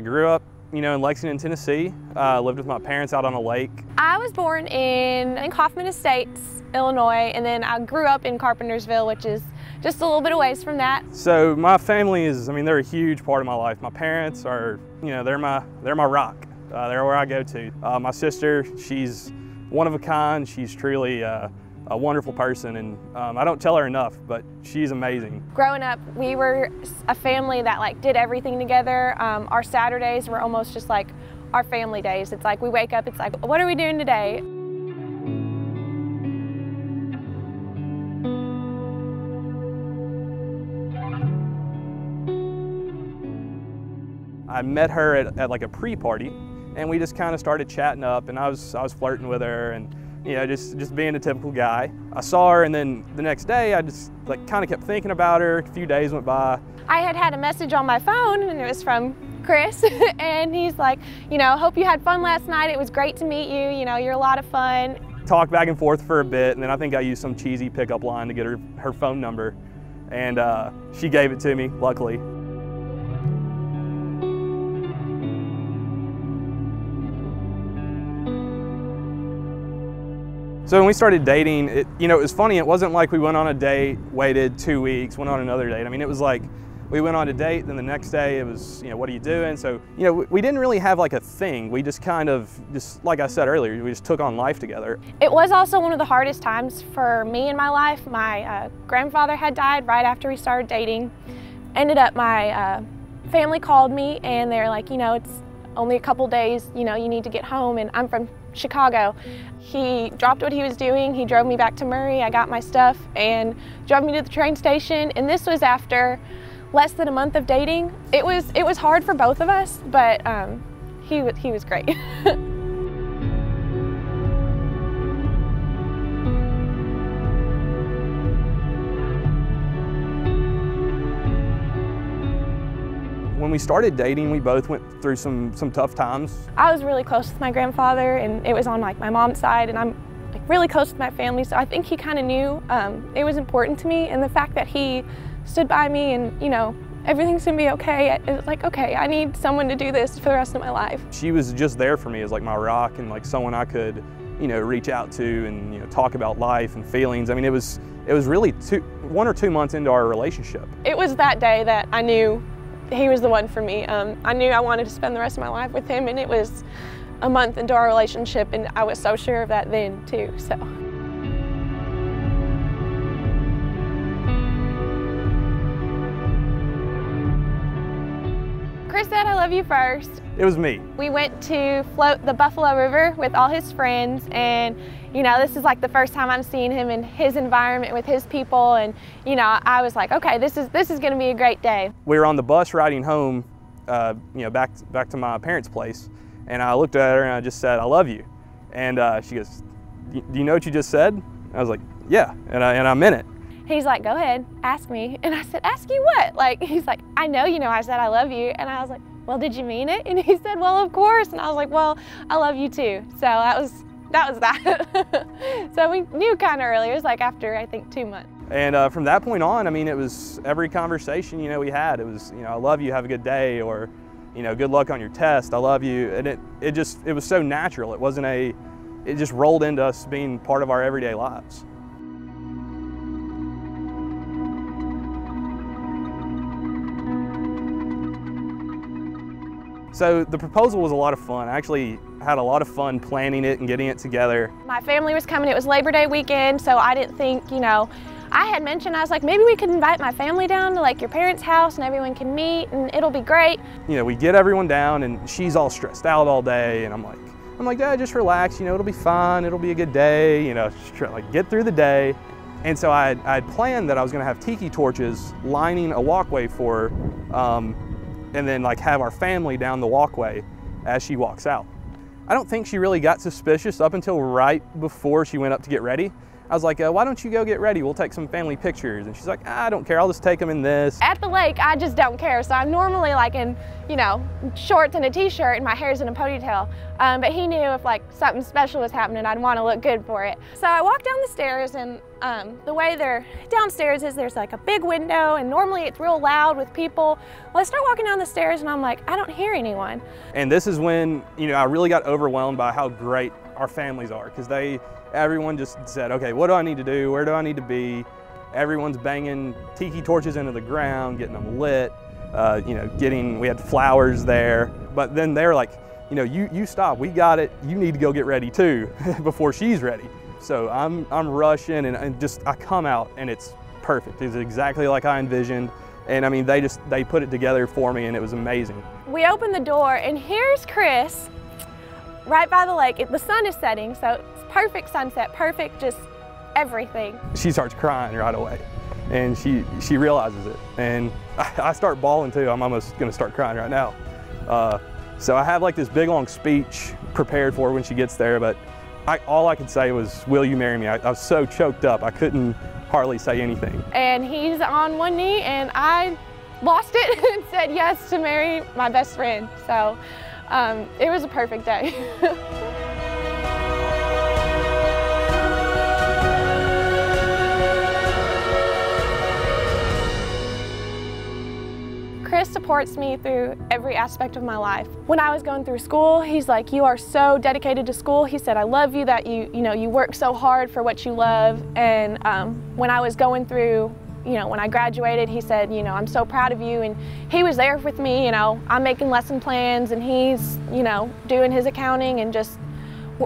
grew up, you know, in Lexington, Tennessee. Uh, lived with my parents out on a lake. I was born in, in Hoffman Estates, Illinois, and then I grew up in Carpentersville, which is just a little bit away from that. So my family is, I mean, they're a huge part of my life. My parents are, you know, they're my, they're my rock. Uh, they're where I go to. Uh, my sister, she's one of a kind. She's truly uh, a wonderful person, and um, I don't tell her enough, but she's amazing. Growing up, we were a family that like did everything together. Um, our Saturdays were almost just like our family days. It's like we wake up, it's like, what are we doing today? I met her at, at like a pre-party and we just kind of started chatting up and I was, I was flirting with her and you know, just, just being a typical guy. I saw her and then the next day I just like kind of kept thinking about her. A few days went by. I had had a message on my phone and it was from Chris and he's like, you know, hope you had fun last night. It was great to meet you. You know, you're a lot of fun. Talked back and forth for a bit and then I think I used some cheesy pickup line to get her, her phone number and uh, she gave it to me, luckily. So when we started dating, it, you know, it was funny. It wasn't like we went on a date, waited two weeks, went on another date. I mean, it was like we went on a date, then the next day it was, you know, what are you doing? So, you know, we, didn't really have like a thing. We just kind of, just like I said earlier, we just took on life together. It was also one of the hardest times for me in my life. My uh, grandfather had died right after we started dating. Ended up, my uh, family called me and they're like, you know, it's only a couple days, you know, you need to get home. And I'm from Chicago. He dropped what he was doing. He drove me back to Murray. I got my stuff and drove me to the train station. And this was after less than a month of dating. It was it was hard for both of us, but um, he he was great. when we started dating, we both went through some, some tough times. I was really close with my grandfather and it was on like my mom's side and I'm like really close with my family so I think he kind of knew um, it was important to me and the fact that he stood by me and you know everything's gonna be okay. It's like, okay, I need someone to do this for the rest of my life. She was just there for me as like my rock and like someone I could, you know, reach out to and, you know, talk about life and feelings. I mean, it was, it was really two, one or two months into our relationship. It was that day that I knew he was the one for me. Um, I knew I wanted to spend the rest of my life with him and it was a month into our relationship and I was so sure of that then too, so. Chris said I love you first. It was me. We went to float the Buffalo River with all his friends and you know, this is like the first time I'm seeing him in his environment with his people and you know, I was like, okay, this is this is going to be a great day. We were on the bus riding home, uh, you know, back back to my parents' place and I looked at her and I just said, I love you. And uh, she goes, do you know what you just said? I was like, yeah, and I, and I meant it. He's like, go ahead, ask me. And I said, ask you what? Like, he's like, I know you know I said I love you. And I was like, well, did you mean it? And he said, well, of course. And I was like, well, I love you too. So that was that. Was that. so we knew kind of early. It was like after, I think, two months. And uh, from that point on, I mean, it was every conversation, you know, we had, it was, you know, I love you, have a good day, or, you know, good luck on your test, I love you. And it, it just, it was so natural. It wasn't a, it just rolled into us being part of our everyday lives. So the proposal was a lot of fun. I actually had a lot of fun planning it and getting it together. My family was coming, it was Labor Day weekend, so I didn't think, you know, I had mentioned, I was like, maybe we could invite my family down to like your parents' house and everyone can meet and it'll be great. You know, we get everyone down and she's all stressed out all day and I'm like, I'm like, Dad, just relax, you know, it'll be fine, it'll be a good day, you know, just try, like get through the day. And so I had planned that I was gonna have tiki torches lining a walkway for um, and then like have our family down the walkway as she walks out. I don't think she really got suspicious up until right before she went up to get ready. I was like, uh, why don't you go get ready? We'll take some family pictures. And she's like, ah, I don't care. I'll just take them in this. At the lake, I just don't care. So I'm normally like in, you know, shorts and a t-shirt and my hair's in a ponytail. Um, but he knew if like something special was happening, I'd want to look good for it. So I walked down the stairs and um, the way they're downstairs is there's like a big window and normally it's real loud with people. Well, I start walking down the stairs and I'm like, I don't hear anyone. And this is when, you know, I really got overwhelmed by how great our families are because they, everyone just said, okay, what do I need to do? Where do I need to be? Everyone's banging tiki torches into the ground, getting them lit, uh, you know, getting, we had flowers there. But then they're like, you know, you, you stop, we got it, you need to go get ready too before she's ready. So I'm, I'm rushing and, and just, I come out and it's perfect. It's exactly like I envisioned. And I mean, they just, they put it together for me and it was amazing. We open the door and here's Chris right by the lake. It, the sun is setting, so it's perfect sunset, perfect just everything. She starts crying right away and she, she realizes it. And I, I start bawling too. I'm almost gonna start crying right now. Uh, so I have like this big long speech prepared for her when she gets there, but I, all I could say was, will you marry me? I, I was so choked up, I couldn't hardly say anything. And he's on one knee and I lost it and said yes to marry my best friend. So um, it was a perfect day. Chris supports me through every aspect of my life. When I was going through school, he's like, you are so dedicated to school. He said, I love you that you, you know, you work so hard for what you love. And um, when I was going through, you know, when I graduated, he said, you know, I'm so proud of you. And he was there with me, you know, I'm making lesson plans and he's, you know, doing his accounting and just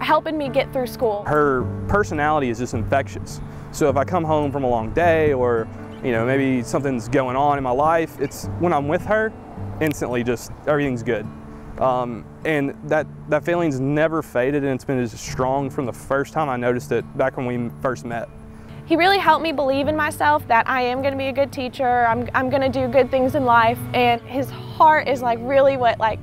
helping me get through school. Her personality is just infectious. So if I come home from a long day or you know, maybe something's going on in my life, it's when I'm with her, instantly just everything's good. Um, and that, that feeling's never faded and it's been as strong from the first time I noticed it back when we first met. He really helped me believe in myself that I am going to be a good teacher, I'm, I'm going to do good things in life, and his heart is like really what like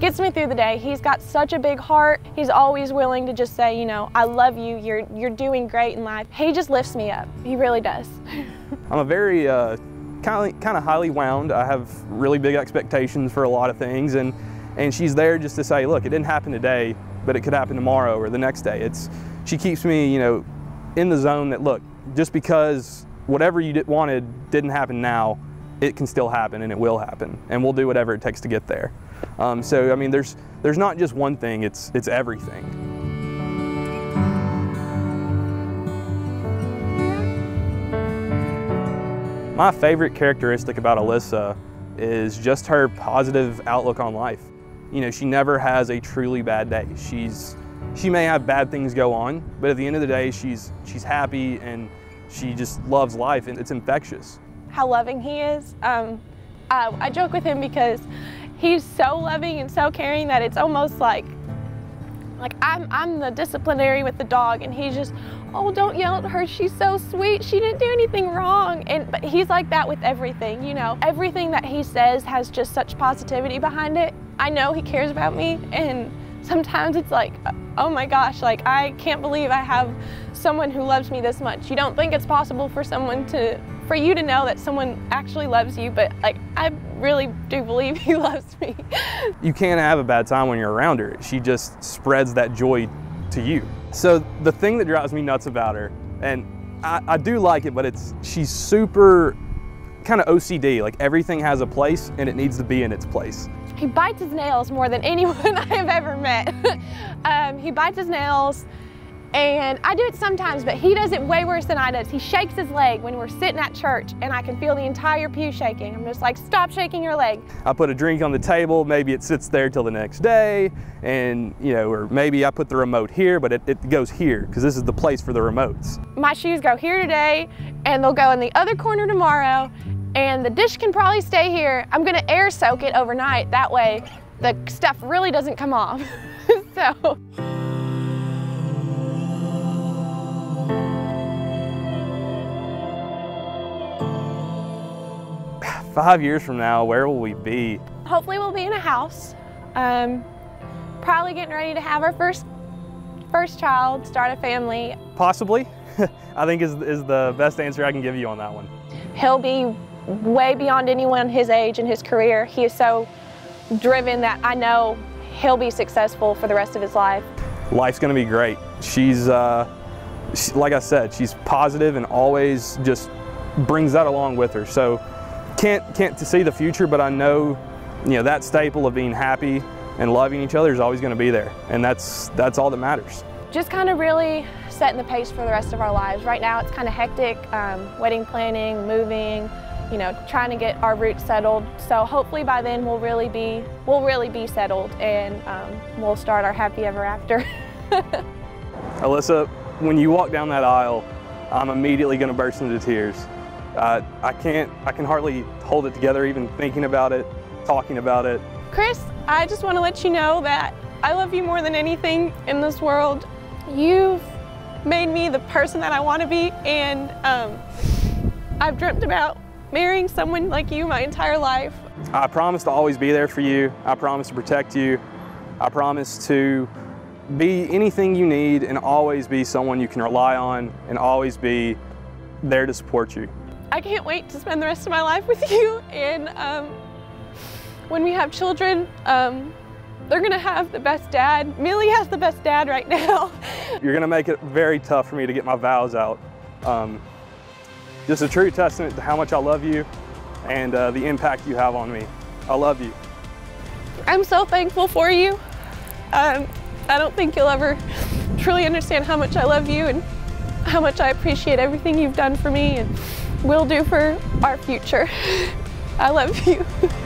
gets me through the day. He's got such a big heart. He's always willing to just say, you know, I love you, you're, you're doing great in life. He just lifts me up. He really does. I'm a very uh, kind of kind of highly wound. I have really big expectations for a lot of things, and and she's there just to say, look, it didn't happen today, but it could happen tomorrow or the next day. It's she keeps me, you know, in the zone that look, just because whatever you wanted didn't happen now, it can still happen and it will happen, and we'll do whatever it takes to get there. Um, so I mean, there's there's not just one thing; it's it's everything. My favorite characteristic about Alyssa is just her positive outlook on life. You know, she never has a truly bad day. She's she may have bad things go on, but at the end of the day, she's she's happy and she just loves life, and it's infectious. How loving he is. Um, uh, I joke with him because he's so loving and so caring that it's almost like like I'm, I'm the disciplinary with the dog and he's just, oh, don't yell at her. She's so sweet. She didn't do anything wrong. And but he's like that with everything, you know. Everything that he says has just such positivity behind it. I know he cares about me and sometimes it's like, oh my gosh, like I can't believe I have someone who loves me this much. You don't think it's possible for someone to, for you to know that someone actually loves you, but like I really do believe he loves me. You can't have a bad time when you're around her. She just spreads that joy to you. So the thing that drives me nuts about her, and I, I do like it, but it's she's super kind of OCD. Like everything has a place and it needs to be in its place. He bites his nails more than anyone I have ever met. um, he bites his nails and I do it sometimes, but he does it way worse than I does. He shakes his leg when we're sitting at church and I can feel the entire pew shaking. I'm just like, stop shaking your leg. I put a drink on the table, maybe it sits there till the next day, and you know, or maybe I put the remote here, but it, it goes here, because this is the place for the remotes. My shoes go here today, and they'll go in the other corner tomorrow, and the dish can probably stay here. I'm gonna air soak it overnight, that way the stuff really doesn't come off. so. five years from now, where will we be? Hopefully we'll be in a house. Um, probably getting ready to have our first first child, start a family. Possibly. I think is, is the best answer I can give you on that one. He'll be way beyond anyone his age and his career. He is so driven that I know he'll be successful for the rest of his life. Life's gonna be great. She's, uh, she, like I said, she's positive and always just brings that along with her. So can't can't to see the future, but I know, you know, that staple of being happy and loving each other is always going to be there, and that's that's all that matters. Just kind of really setting the pace for the rest of our lives. Right now, it's kind of hectic, um, wedding planning, moving, you know, trying to get our roots settled. So hopefully by then we'll really be we'll really be settled, and um, we'll start our happy ever after. Alyssa, when you walk down that aisle, I'm immediately going to burst into tears. Uh, I can't, I can hardly hold it together even thinking about it, talking about it. Chris, I just want to let you know that I love you more than anything in this world. You've made me the person that I want to be, and um, I've dreamt about marrying someone like you my entire life. I promise to always be there for you. I promise to protect you. I promise to be anything you need and always be someone you can rely on and always be there to support you. I can't wait to spend the rest of my life with you and um, when we have children, um, they're gonna have the best dad. Millie has the best dad right now. You're gonna make it very tough for me to get my vows out. Um, just a true testament to how much I love you and uh, the impact you have on me. I love you. I'm so thankful for you. Um, I don't think you'll ever truly understand how much I love you and how much I appreciate everything you've done for me and will do for our future. I love you.